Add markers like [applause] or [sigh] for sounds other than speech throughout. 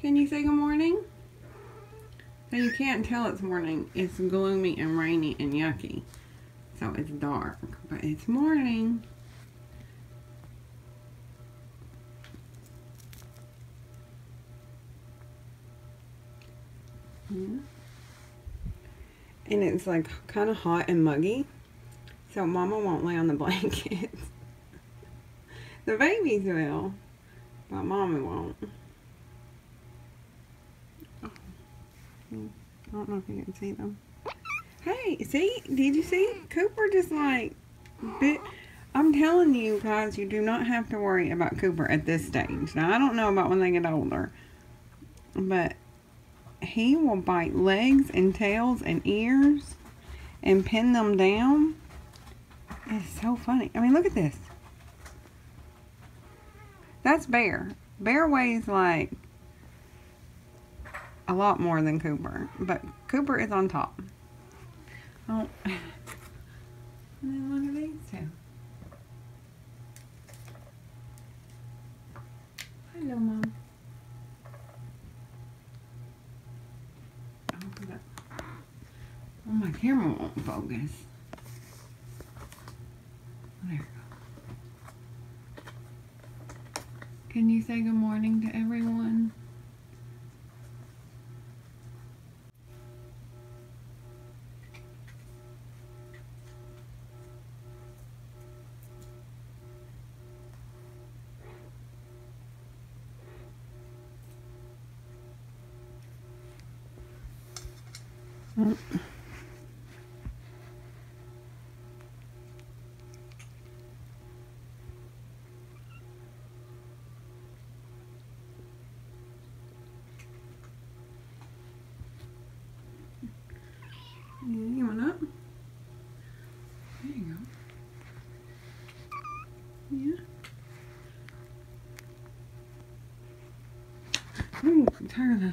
Can you say good morning? So you can't tell it's morning. It's gloomy and rainy and yucky. So it's dark, but it's morning. And it's like kind of hot and muggy. So mama won't lay on the [laughs] blankets. the babies will, but mama won't. I don't know if you can see them. Hey, see? Did you see? Cooper just like bit. I'm telling you guys, you do not have to worry about Cooper at this stage. Now, I don't know about when they get older, but he will bite legs and tails and ears and pin them down. It's so funny. I mean, look at this. That's Bear. Bear weighs like a lot more than Cooper, but Cooper is on top. Oh, and [laughs] then look at these two. Hello, Mom. Oh, my camera won't focus. There we go. Can you say good morning to everyone? Yeah, you want up? There you go. Yeah. Ooh, Tiger Lily.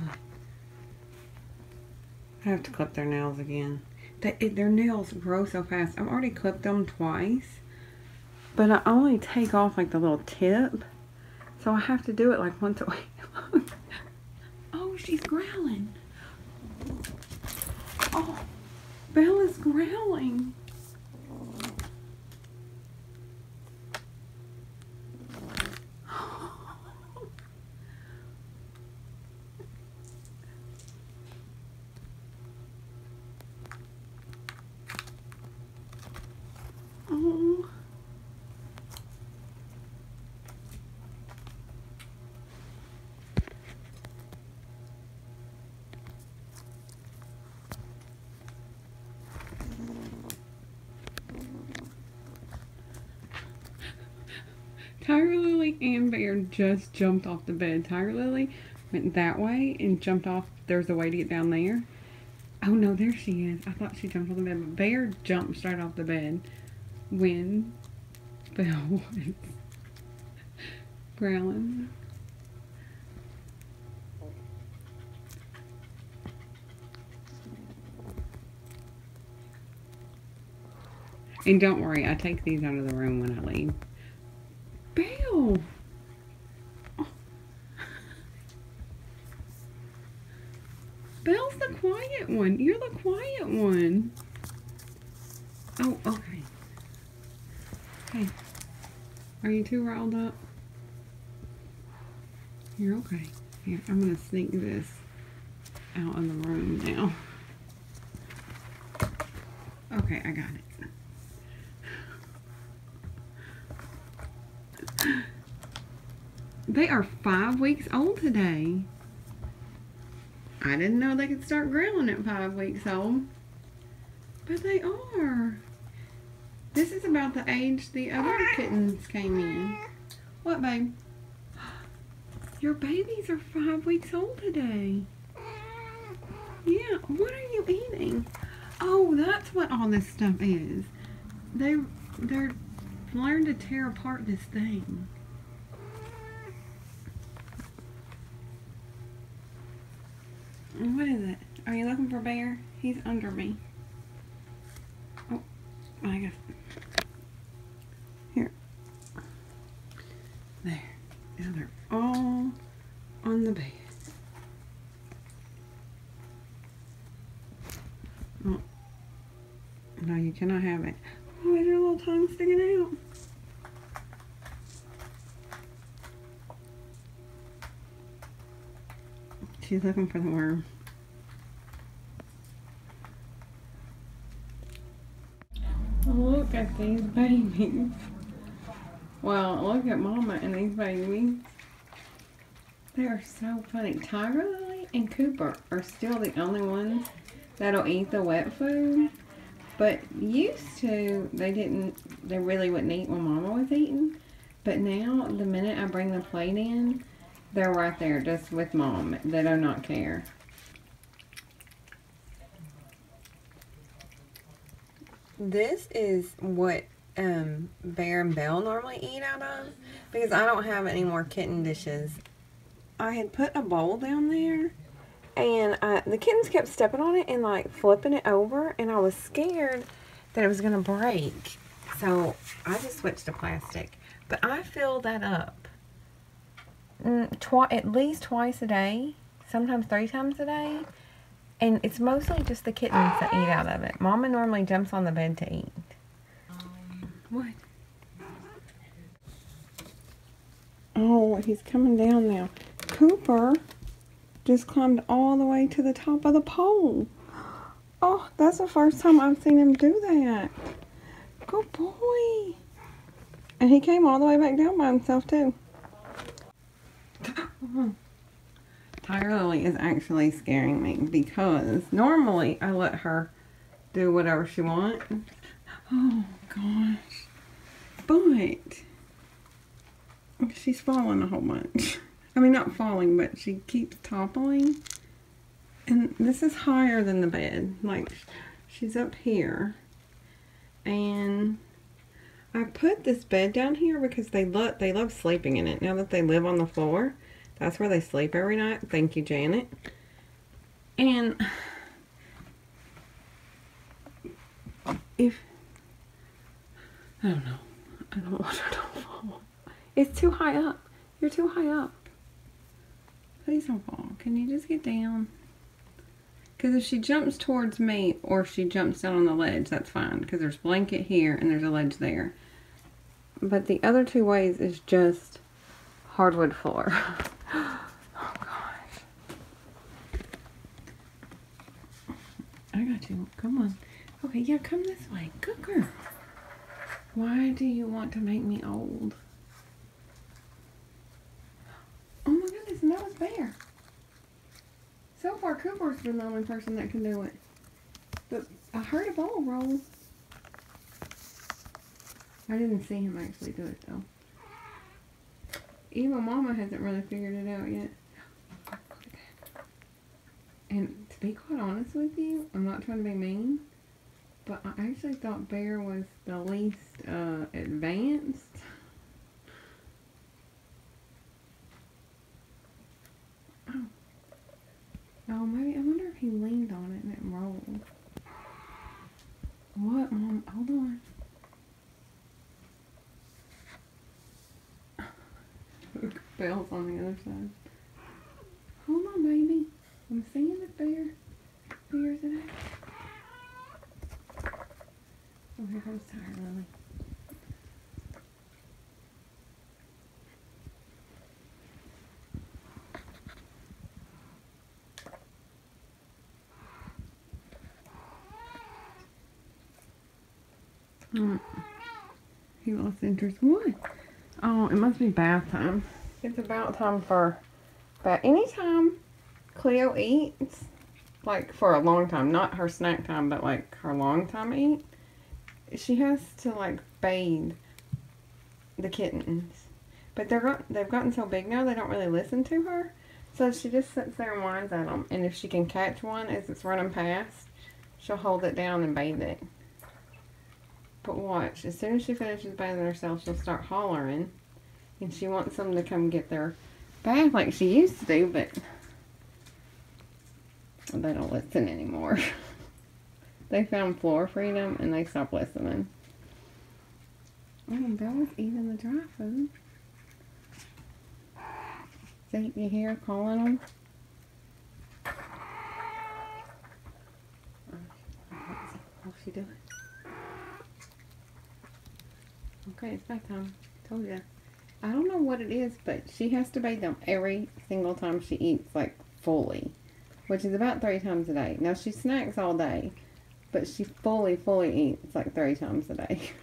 I have to clip their nails again. They, it, their nails grow so fast. I've already clipped them twice. But I only take off like the little tip. So I have to do it like once a week. [laughs] oh, she's growling. Oh, Bella's growling. Oh. Tiger Lily and Bear just jumped off the bed. Tiger Lily went that way and jumped off. There's a way to get down there. Oh no, there she is. I thought she jumped off the bed, but Bear jumped straight off the bed when [laughs] Belle was growling. And don't worry, I take these out of the room when I leave. Belle! One. You're the quiet one. Oh, okay. Okay. Are you too riled up? You're okay. Here, I'm going to sneak this out of the room now. Okay, I got it. They are five weeks old today. I didn't know they could start growling at five weeks old. But they are. This is about the age the other kittens came in. What, babe? [gasps] Your babies are five weeks old today. Yeah, what are you eating? Oh, that's what all this stuff is. They, they're learned to tear apart this thing. For bear, He's under me. Oh, I God! here. There. Now they're all on the bed. Oh. No, you cannot have it. Oh, is your little tongue sticking out? She's looking for the worm. At these babies. Well, look at Mama and these babies. They are so funny. Tiger Lily and Cooper are still the only ones that'll eat the wet food. But used to, they didn't, they really wouldn't eat when Mama was eating. But now, the minute I bring the plate in, they're right there just with Mom. They do not care. This is what um, Bear and Belle normally eat out of because I don't have any more kitten dishes. I had put a bowl down there and uh, the kittens kept stepping on it and like flipping it over and I was scared that it was going to break. So I just switched to plastic. But I fill that up mm, at least twice a day, sometimes three times a day. And it's mostly just the kittens that eat out of it. Mama normally jumps on the bed to eat. What? Oh, he's coming down now. Cooper just climbed all the way to the top of the pole. Oh, that's the first time I've seen him do that. Good boy. And he came all the way back down by himself, too. Lily is actually scaring me because normally I let her do whatever she wants. Oh, gosh. But she's falling a whole bunch. I mean, not falling, but she keeps toppling. And this is higher than the bed. Like, she's up here. And I put this bed down here because they love they love sleeping in it. Now that they live on the floor, that's where they sleep every night. Thank you, Janet. And if I don't know, I don't want her to fall. It's too high up. You're too high up. Please don't fall. Can you just get down? Because if she jumps towards me or if she jumps down on the ledge, that's fine. Because there's blanket here and there's a ledge there. But the other two ways is just hardwood floor. [laughs] [gasps] oh gosh. I got you. Come on. Okay, yeah, come this way. Good girl. Why do you want to make me old? Oh my goodness, and that was Bear. So far, Cooper's been the only person that can do it. But I heard a ball roll. I didn't see him actually do it though. Even Mama hasn't really figured it out yet. And to be quite honest with you, I'm not trying to be mean, but I actually thought Bear was the least uh, advanced. Oh. Oh, maybe, I wonder if he leaned on it and it rolled. What, Mom? Hold on. Belle's on the other side. Hold on, baby. I'm seeing the bear. Bear's it at? Oh, here comes Tiger Lily. Mm. He lost interest. What? Oh, it must be bath time. It's about time for bath. Anytime Cleo eats, like for a long time, not her snack time, but like her long time eat, she has to like bathe the kittens. But they're got, they've gotten so big now, they don't really listen to her. So she just sits there and whines at them. And if she can catch one as it's running past, she'll hold it down and bathe it. But watch, as soon as she finishes bathing herself, she'll start hollering. And she wants them to come get their bath like she used to do, but they don't listen anymore. [laughs] they found floor freedom and they stopped listening. Oh, Bella's eating the dry food. [sighs] See, you hear calling them? What's she doing? Okay, it's bath time. Told ya. I don't know what it is, but she has to bathe them every single time she eats, like fully, which is about three times a day. Now she snacks all day, but she fully, fully eats like three times a day. [laughs]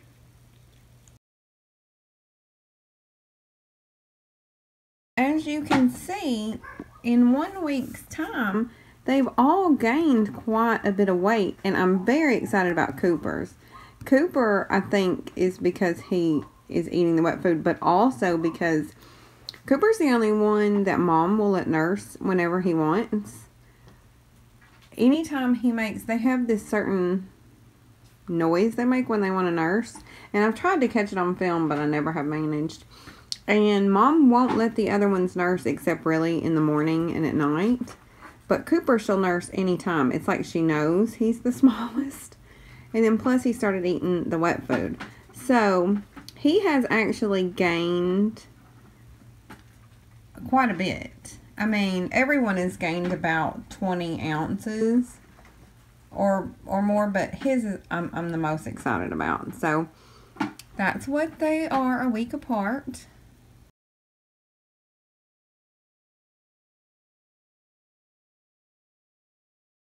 As you can see, in one week's time, they've all gained quite a bit of weight, and I'm very excited about Cooper's. Cooper, I think, is because he is eating the wet food, but also because Cooper's the only one that mom will let nurse whenever he wants. Anytime he makes, they have this certain noise they make when they want to nurse, and I've tried to catch it on film, but I never have managed. And mom won't let the other ones nurse except really in the morning and at night. But Cooper she'll nurse anytime. It's like she knows he's the [laughs] smallest. And then plus he started eating the wet food. So he has actually gained quite a bit. I mean, everyone has gained about 20 ounces or or more, but his is I'm, I'm the most excited about. So that's what they are a week apart.